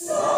So